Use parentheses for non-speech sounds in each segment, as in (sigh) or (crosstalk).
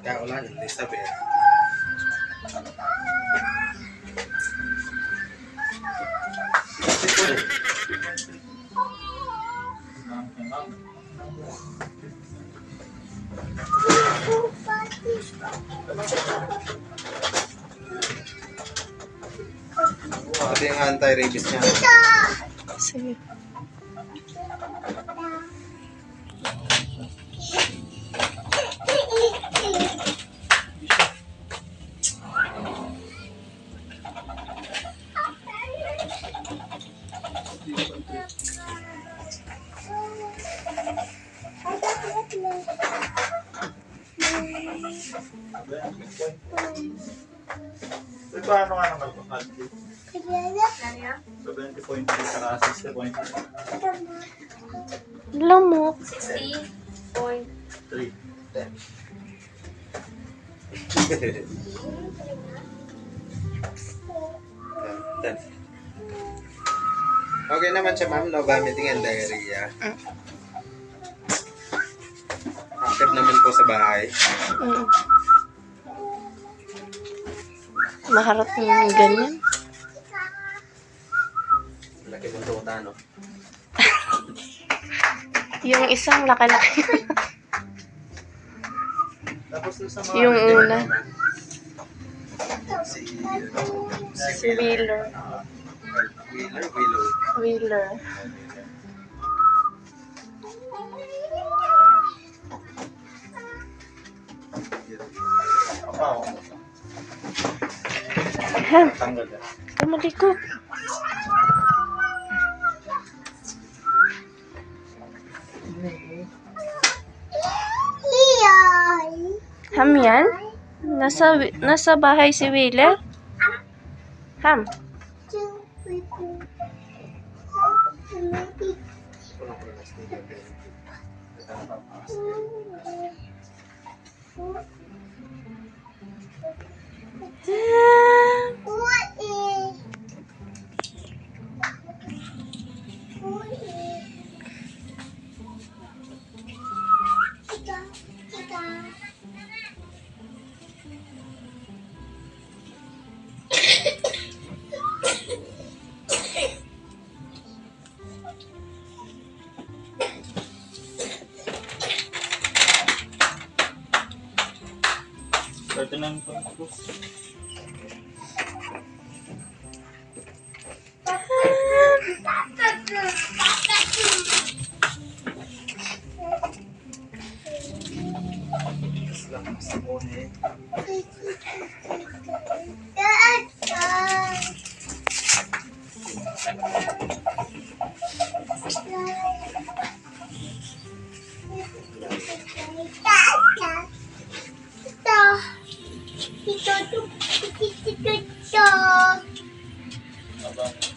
Kaulan, hindi sabi. Ito yung anti-rabies niya. Sige. Uy, paano nga naman ito? Anti? 70.3 saka 60.3. Lamok. 3. Ten. Okay naman siya ma'am, no vomiting and diarrhea. Mm. Active naman po sa bahay. Mm. Maharap ng ganyan. Laki mong tuta, no? (laughs) Yung isang laki-laki. Tapos dun sa mga... yung una. Si, Si Wheeler. Wheeler, Willow. Wheeler. Ham. Tumalik ko. Ham yan? Nasa, nasa bahay si Wheeler? Ham. Ham. Four. 39 po. Mas lang, mas lang po eh.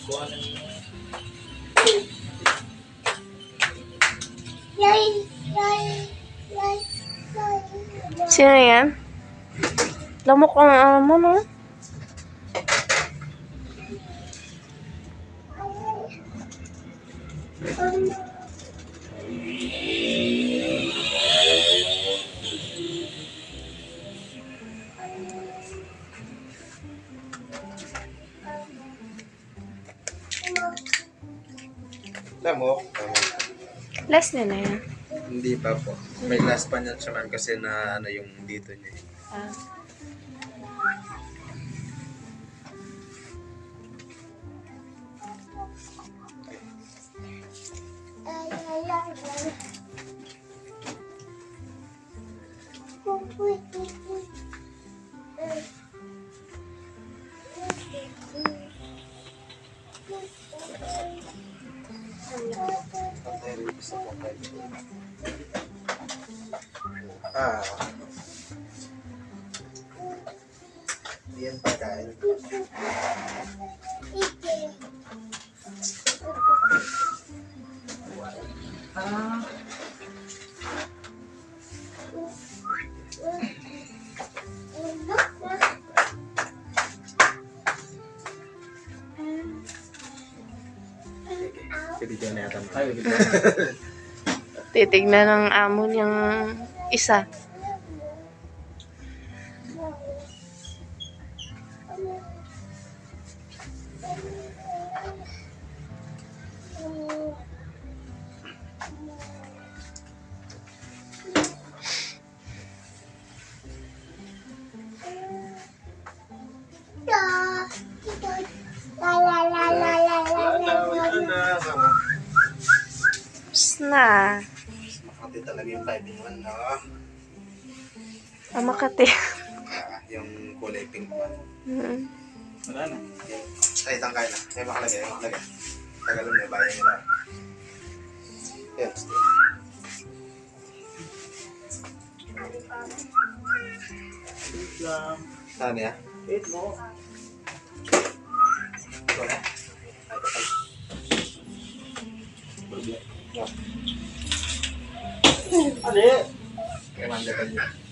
Sino yan? Lamok ang amo, no? Lamok. Lamok. Last niya na yan. Hindi pa po. May last pa niya siya ma'am kasi na ano yung dito niya. Ah. Kone. Ah. Hindi yan pagkain. Bibigyan na yata. Titignan ng amo niyang isa. Na. Makati talaga yung 5 in 1, no? Ang Makati. Ah, yung kulay pink one. Mm. Wala na. Yung, ay, tangkay na. May makalagay, may makalagay. Tagalon na, bayan nila. Yan, stay. Wait lang. Saan niya? Wait mo. Ito na. Ay, ito pala. Ali! Pa niya.